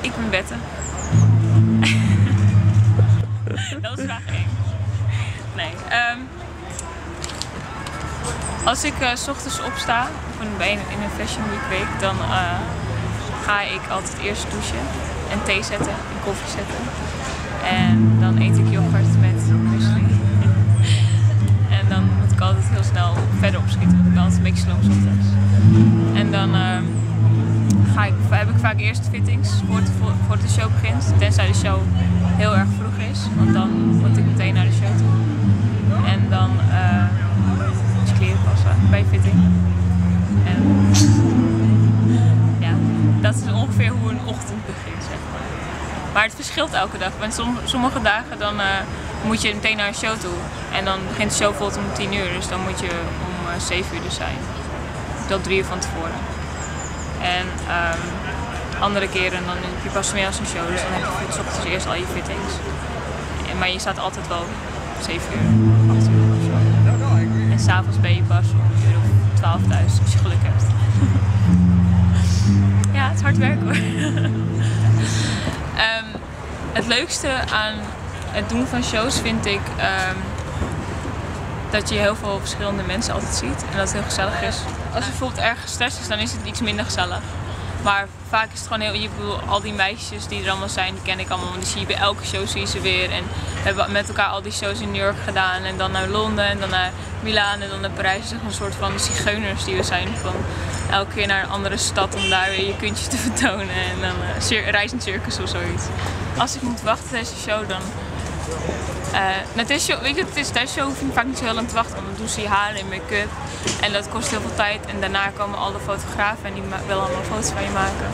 Ik ben Bette. dat was vraag 1. Nee. ehm, als ik eh, s ochtends opsta, of een- in een Fashion Week week, dan eh, ga ik altijd eerst douchen en thee zetten en koffie zetten. En dan eet ik yoghurt met muesli. en dan moet ik altijd heel snel verder opschieten, want ik ben altijd een beetje sloom ochtends. En dan ehm, ga ik, heb ik vaak eerst fittings voor, voordat de show begint. Tenzij de show heel erg vroeg is, want dan moet ik meteen naar de show toe. En dan eh dus kleren passen bij fitting. En ja, dat is ongeveer hoe een ochtend begint, zeg maar. Maar het verschilt elke dag. Want som- sommige dagen dan, eh, moet je meteen naar een show toe. En dan begint de show bijvoorbeeld om 10 uur, dus dan moet je om eh 7 uur er zijn. Tot 3 uur van tevoren. En ehm, andere keren dan heb je pas middags een show, dus dan heb je 's ochtends eerst al je fittings. Maar je staat altijd wel 7 uur, 8 uur of zo. En s'avonds ben je pas om een uur of 12 thuis, als je geluk hebt. ja, het is hard werken hoor. Ehm, het leukste aan het doen van shows vind ik ehm, dat je heel veel verschillende mensen altijd ziet en dat het heel gezellig is. Als er bijvoorbeeld erg stress is, dan is het iets minder gezellig. Maar vaak is het gewoon heel, je bedoel, al die meisjes die er allemaal zijn, die ken ik allemaal, want die zie je bij elke show zie je ze weer. En we hebben met elkaar al die shows in New York gedaan en dan naar Londen en dan naar Milaan en dan naar Parijs. Het is een soort van zigeuners die we zijn, van elke keer naar een andere stad om daar weer je kuntjes te vertonen en dan uh, circus of zoiets. Als ik moet wachten tijdens de show, dan show, weet je, het is, tijdens de show hoef ik vaak niet zo heel lang te wachten, want dan doen ze je haar en make-up. En dat kost heel veel tijd. En daarna komen alle fotografen en die willen allemaal foto's van je maken.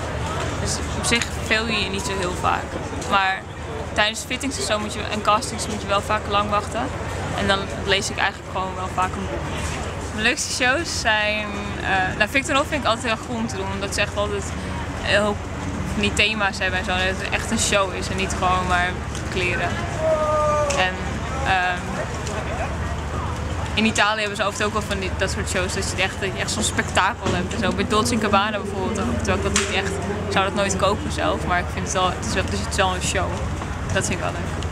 Dus op zich veel je niet zo heel vaak. Maar tijdens fittings en zo moet je, en castings moet je wel vaak lang wachten. En dan lees ik eigenlijk gewoon wel vaak een boek. Mijn leukste shows zijn... eh nou, Victor Hof vind ik altijd heel goed om te doen, omdat ze echt altijd heel die thema's hebben en zo. Dat het echt een show is en niet gewoon maar kleren. En ehm, in Italië hebben ze over het ook wel van die, dat soort shows, dat je echt, echt zo'n spektakel hebt. En zo bij Dolce Gabbana bijvoorbeeld ook. Ik dat niet echt, zou dat nooit kopen zelf, maar ik vind het wel, het is wel, dus het is wel een show. Dat vind ik wel leuk.